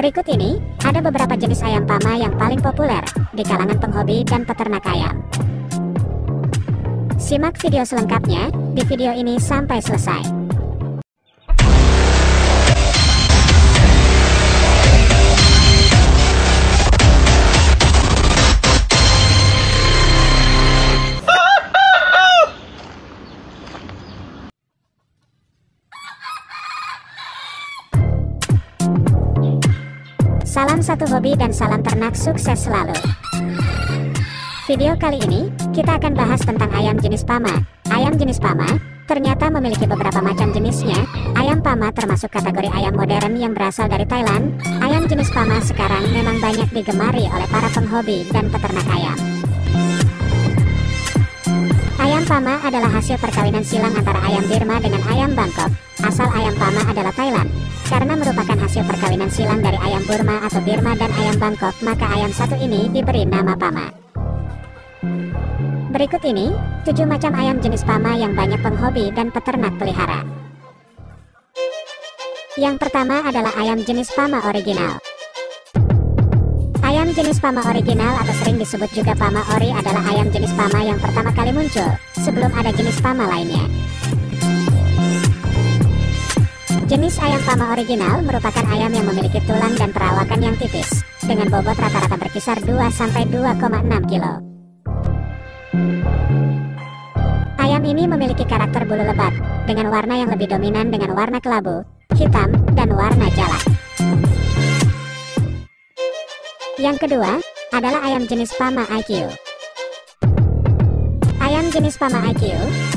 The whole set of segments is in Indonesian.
Berikut ini, ada beberapa jenis ayam pama yang paling populer di kalangan penghobi dan peternak ayam. Simak video selengkapnya di video ini sampai selesai. Salam satu hobi dan salam ternak sukses selalu. Video kali ini, kita akan bahas tentang ayam jenis Pama. Ayam jenis Pama, ternyata memiliki beberapa macam jenisnya. Ayam Pama termasuk kategori ayam modern yang berasal dari Thailand. Ayam jenis Pama sekarang memang banyak digemari oleh para penghobi dan peternak ayam. Ayam Pama adalah hasil perkawinan silang antara ayam Birma dengan ayam Bangkok. Asal ayam Pama adalah Thailand. Karena merupakan hasil perkawinan silang dari ayam Burma atau Birma dan ayam Bangkok, maka ayam satu ini diberi nama Pama. Berikut ini, tujuh macam ayam jenis Pama yang banyak penghobi dan peternak pelihara. Yang pertama adalah ayam jenis Pama original. Ayam jenis Pama original atau sering disebut juga Pama ori adalah ayam jenis Pama yang pertama kali muncul, sebelum ada jenis Pama lainnya. Jenis ayam Pama original merupakan ayam yang memiliki tulang dan perawakan yang tipis, dengan bobot rata-rata berkisar 2-2,6 kg. Ayam ini memiliki karakter bulu lebat, dengan warna yang lebih dominan dengan warna kelabu, hitam, dan warna jalak. Yang kedua, adalah ayam jenis Pama IQ. Ayam jenis Pama IQ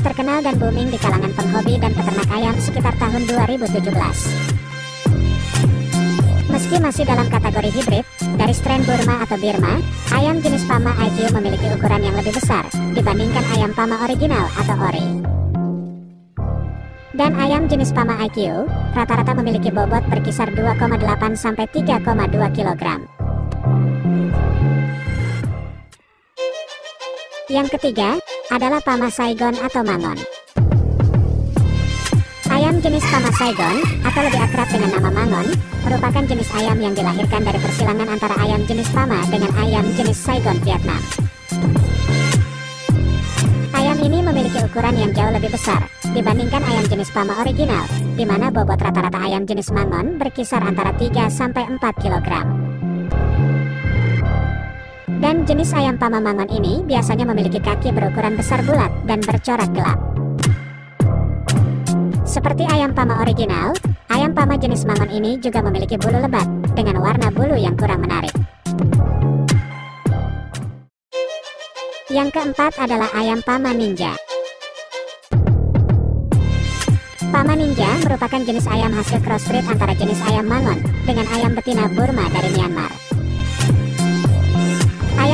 terkenal dan booming di kalangan penghobi dan peternak ayam sekitar tahun 2017. Meski masih dalam kategori hibrid, dari strain Burma atau Birma, ayam jenis Pama IQ memiliki ukuran yang lebih besar dibandingkan ayam Pama original atau ori. Dan ayam jenis Pama IQ rata-rata memiliki bobot berkisar 2,8 sampai 3,2 kg. Yang ketiga, adalah Pama Saigon atau Mangon. Ayam jenis Pama Saigon, atau lebih akrab dengan nama Mangon, merupakan jenis ayam yang dilahirkan dari persilangan antara ayam jenis Pama dengan ayam jenis Saigon Vietnam. Ayam ini memiliki ukuran yang jauh lebih besar dibandingkan ayam jenis Pama original, di mana bobot rata-rata ayam jenis Mangon berkisar antara 3 sampai 4 kg. Dan jenis ayam pama mangon ini biasanya memiliki kaki berukuran besar bulat dan bercorak gelap. Seperti ayam pama original, ayam pama jenis mangon ini juga memiliki bulu lebat dengan warna bulu yang kurang menarik. Yang keempat adalah ayam pama ninja. Pama ninja merupakan jenis ayam hasil crossbreed antara jenis ayam mangon dengan ayam betina Burma dari Myanmar.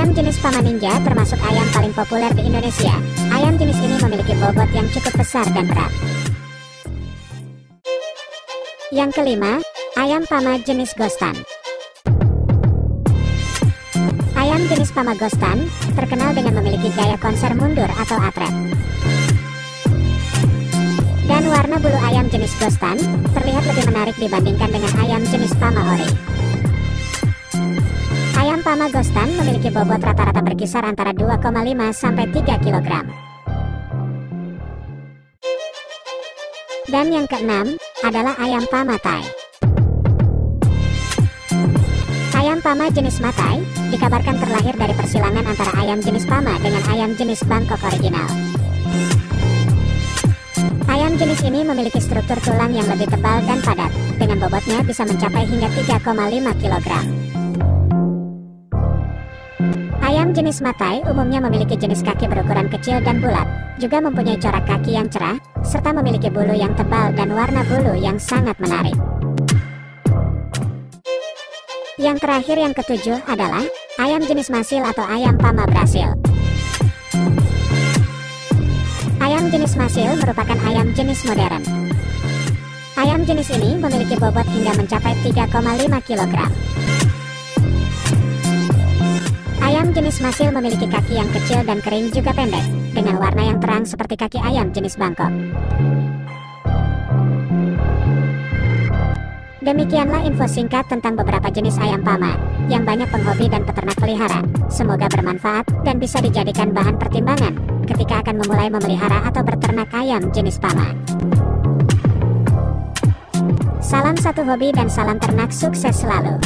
Ayam jenis Pama Ninja termasuk ayam paling populer di Indonesia. Ayam jenis ini memiliki bobot yang cukup besar dan berat. Yang kelima, ayam Pama jenis Ghostan. Ayam jenis Pama Ghostan terkenal dengan memiliki gaya konser mundur atau atret. Dan warna bulu ayam jenis Ghostan terlihat lebih menarik dibandingkan dengan ayam jenis Pama Ori. Ayam Pama Ghostan memiliki bobot rata-rata berkisar antara 2,5 sampai 3 kg. Dan yang keenam adalah ayam Pama Thai. Ayam Pama jenis Matai dikabarkan terlahir dari persilangan antara ayam jenis Pama dengan ayam jenis Bangkok original. Ayam jenis ini memiliki struktur tulang yang lebih tebal dan padat, dengan bobotnya bisa mencapai hingga 3,5 kg. Ayam jenis matai umumnya memiliki jenis kaki berukuran kecil dan bulat, juga mempunyai corak kaki yang cerah, serta memiliki bulu yang tebal dan warna bulu yang sangat menarik. Yang terakhir yang ketujuh adalah ayam jenis masil atau ayam pama Brasil. Ayam jenis masil merupakan ayam jenis modern. Ayam jenis ini memiliki bobot hingga mencapai 3,5 kg. Ayam jenis masil memiliki kaki yang kecil dan kering juga pendek, dengan warna yang terang seperti kaki ayam jenis Bangkok. Demikianlah info singkat tentang beberapa jenis ayam pama yang banyak penghobi dan peternak pelihara. Semoga bermanfaat dan bisa dijadikan bahan pertimbangan ketika akan memulai memelihara atau berternak ayam jenis pama. Salam satu hobi dan salam ternak sukses selalu.